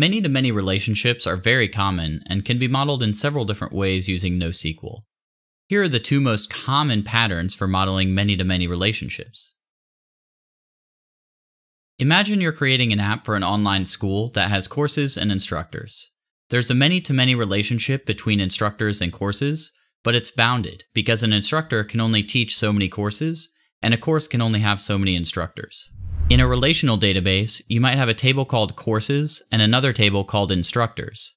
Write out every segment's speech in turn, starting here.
Many to many relationships are very common and can be modeled in several different ways using NoSQL. Here are the two most common patterns for modeling many to many relationships. Imagine you're creating an app for an online school that has courses and instructors. There's a many to many relationship between instructors and courses, but it's bounded because an instructor can only teach so many courses and a course can only have so many instructors. In a relational database, you might have a table called courses and another table called instructors.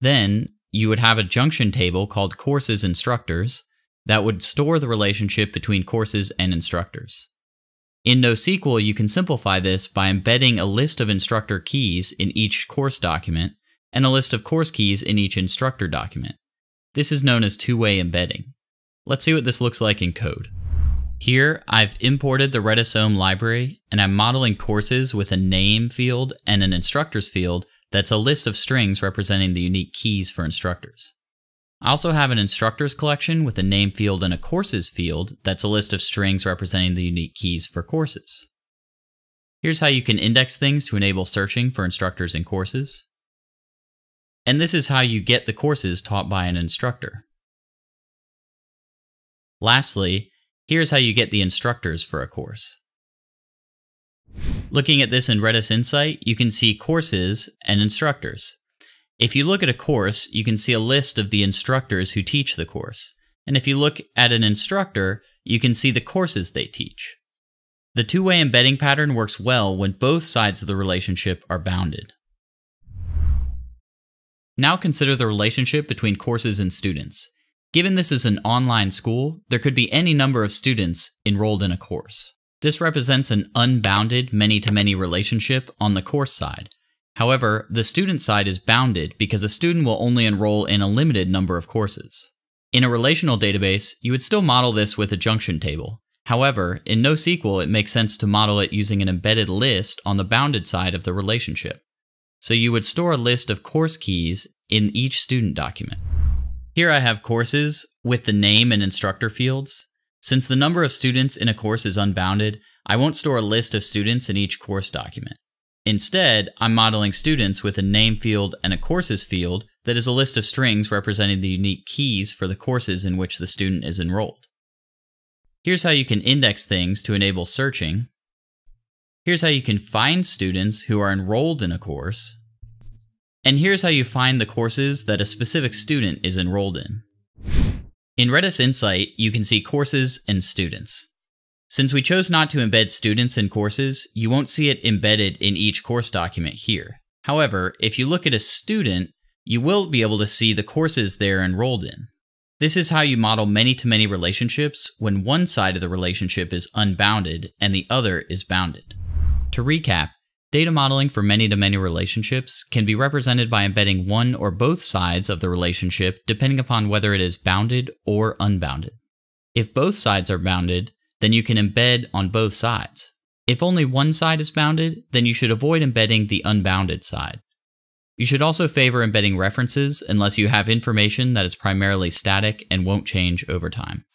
Then, you would have a junction table called courses instructors that would store the relationship between courses and instructors. In NoSQL, you can simplify this by embedding a list of instructor keys in each course document and a list of course keys in each instructor document. This is known as two-way embedding. Let's see what this looks like in code. Here, I've imported the Redis OM library, and I'm modeling courses with a name field and an instructors field that's a list of strings representing the unique keys for instructors. I also have an instructors collection with a name field and a courses field that's a list of strings representing the unique keys for courses. Here's how you can index things to enable searching for instructors and courses. And this is how you get the courses taught by an instructor. Lastly, Here's how you get the instructors for a course. Looking at this in Redis Insight, you can see courses and instructors. If you look at a course, you can see a list of the instructors who teach the course. And if you look at an instructor, you can see the courses they teach. The two-way embedding pattern works well when both sides of the relationship are bounded. Now consider the relationship between courses and students. Given this is an online school, there could be any number of students enrolled in a course. This represents an unbounded many-to-many -many relationship on the course side. However, the student side is bounded because a student will only enroll in a limited number of courses. In a relational database, you would still model this with a junction table. However, in NoSQL, it makes sense to model it using an embedded list on the bounded side of the relationship. So you would store a list of course keys in each student document. Here I have courses with the name and instructor fields. Since the number of students in a course is unbounded, I won't store a list of students in each course document. Instead, I'm modeling students with a name field and a courses field that is a list of strings representing the unique keys for the courses in which the student is enrolled. Here's how you can index things to enable searching. Here's how you can find students who are enrolled in a course. And here's how you find the courses that a specific student is enrolled in. In Redis Insight, you can see courses and students. Since we chose not to embed students in courses, you won't see it embedded in each course document here. However, if you look at a student, you will be able to see the courses they're enrolled in. This is how you model many-to-many -many relationships when one side of the relationship is unbounded and the other is bounded. To recap, Data modeling for many-to-many relationships can be represented by embedding one or both sides of the relationship depending upon whether it is bounded or unbounded. If both sides are bounded, then you can embed on both sides. If only one side is bounded, then you should avoid embedding the unbounded side. You should also favor embedding references unless you have information that is primarily static and won't change over time.